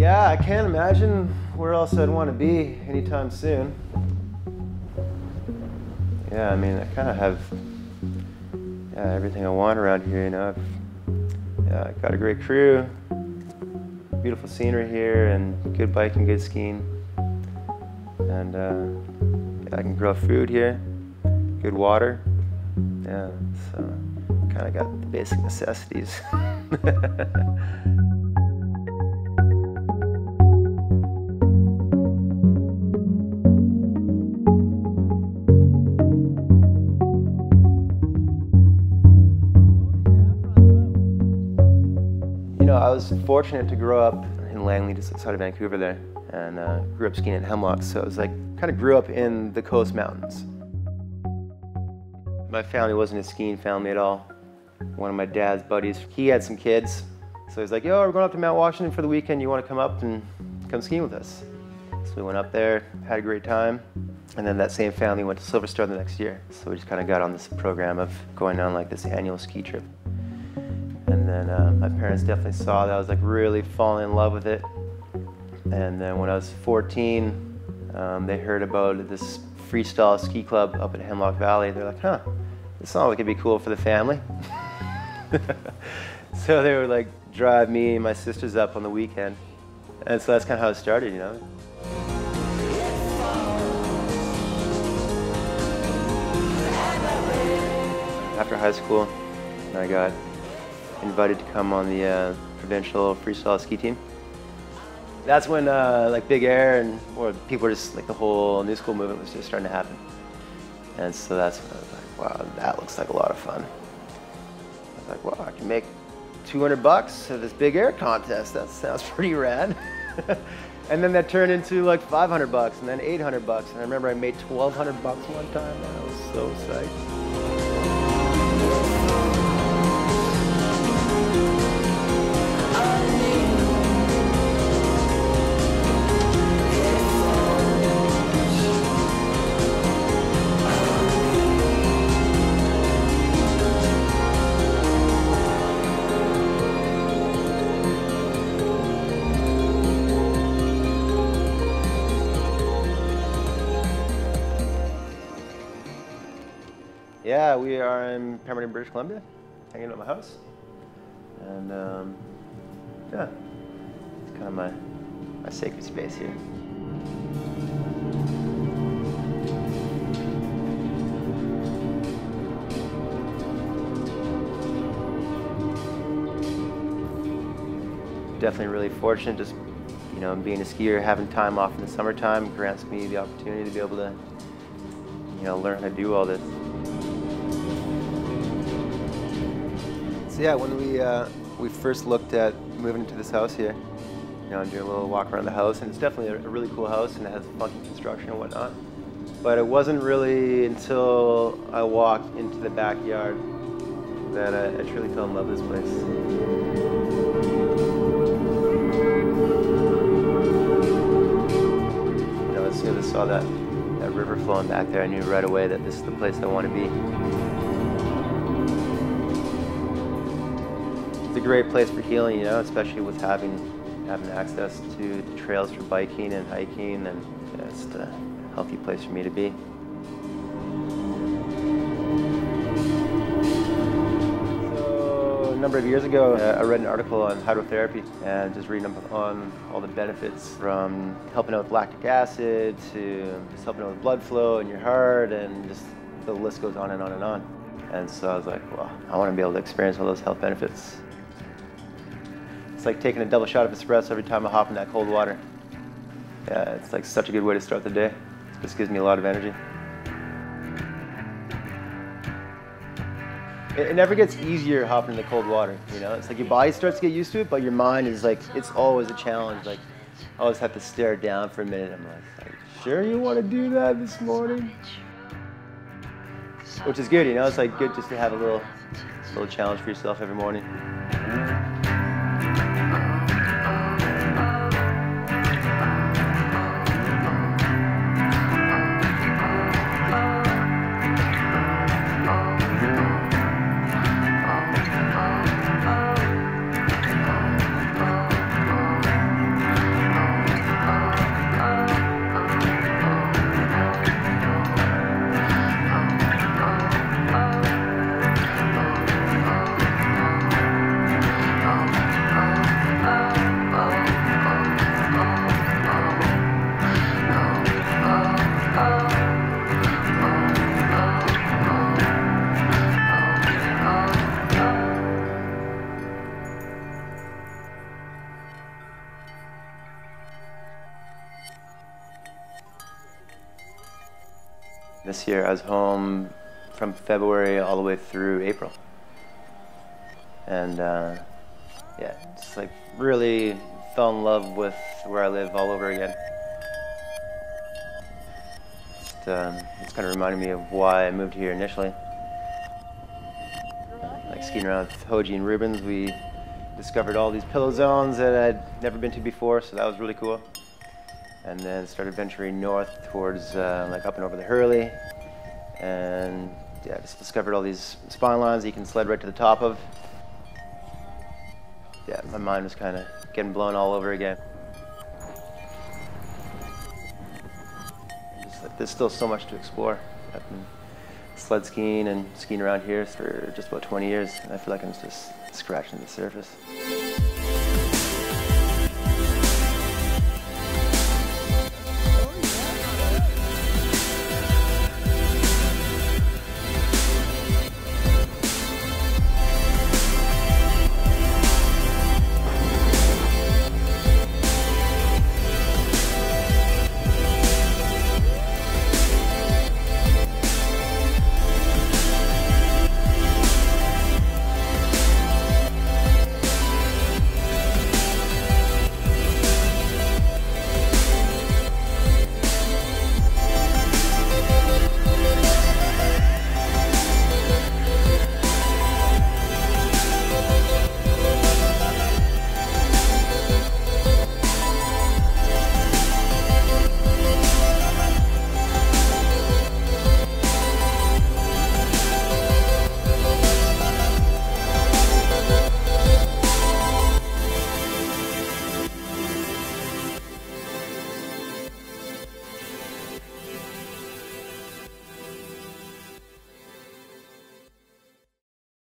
Yeah, I can't imagine where else I'd want to be anytime soon. Yeah, I mean, I kind of have yeah, everything I want around here, you know. I've got a great crew, beautiful scenery here, and good biking, good skiing. And uh, I can grow food here, good water. Yeah, so kind of got the basic necessities. was fortunate to grow up in Langley, just outside of Vancouver there, and uh, grew up skiing at Hemlock. So it was like, kind of grew up in the coast mountains. My family wasn't a skiing family at all. One of my dad's buddies, he had some kids. So he's like, yo, we're going up to Mount Washington for the weekend. You want to come up and come skiing with us? So we went up there, had a great time. And then that same family went to Silver Star the next year. So we just kind of got on this program of going on like this annual ski trip. And then uh, my parents definitely saw that I was like really falling in love with it. And then when I was 14, um, they heard about this freestyle ski club up at Hemlock Valley. They're like, huh, this sounds like it'd be cool for the family. so they would like drive me and my sisters up on the weekend. And so that's kind of how it started, you know. After high school, I got invited to come on the uh, provincial freestyle ski team. That's when uh, like Big Air and people were just like the whole new school movement was just starting to happen. And so that's when I was like, wow, that looks like a lot of fun. I was like, wow, I can make 200 bucks at this Big Air contest. That sounds pretty rad. and then that turned into like 500 bucks and then 800 bucks. And I remember I made 1,200 bucks one time. And I was so psyched. Yeah, we are in Pemberton, British Columbia, hanging out at my house. And um, yeah, it's kind of my, my sacred space here. Definitely really fortunate just, you know, being a skier, having time off in the summertime grants me the opportunity to be able to, you know, learn how to do all this. Yeah, when we uh, we first looked at moving into this house here, you know, and doing a little walk around the house, and it's definitely a, really cool house, and it has funky construction and whatnot. But it wasn't really until I walked into the backyard that I, I truly fell in love with this place. You know, as soon as I saw that, that river flowing back there, I knew right away that this is the place I want to be. It's a great place for healing, you know, especially with having having access to, the trails for biking and hiking, and it's a healthy place for me to be. So, a number of years ago, uh, I read an article on hydrotherapy and just reading up on all the benefits from helping out with lactic acid to just helping out with blood flow in your heart, and just the list goes on and on and on. And so I was like, well, I want to be able to experience all those health benefits. It's like taking a double shot of espresso every time I hop in that cold water. Yeah, it's like such a good way to start the day. It just gives me a lot of energy. it, never gets easier hopping in the cold water. You know, it's like your body starts to get used to it, but your mind is like, it's always a challenge. Like, I always have to stare down for a minute. I'm like, are sure you want to do that this morning? Which is good, you know. It's like good just to have a little, little challenge for yourself every morning. This year I was home from February all the way through April. And uh, yeah, just like really fell in love with where I live all over again. Just, um, it's kind of reminded me of why I moved here initially. Like skiing around with Hoji and Rubens, we discovered all these pillow zones that I'd never been to before, so that was really cool and then started venturing north towards uh, like up and over the Hurley and yeah, just discovered all these spine lines that you can sled right to the top of. Yeah, my mind was kind of getting blown all over again. Just, there's still so much to explore. I've been sled skiing and skiing around here for just about 20 years, and I feel like I'm just scratching the surface.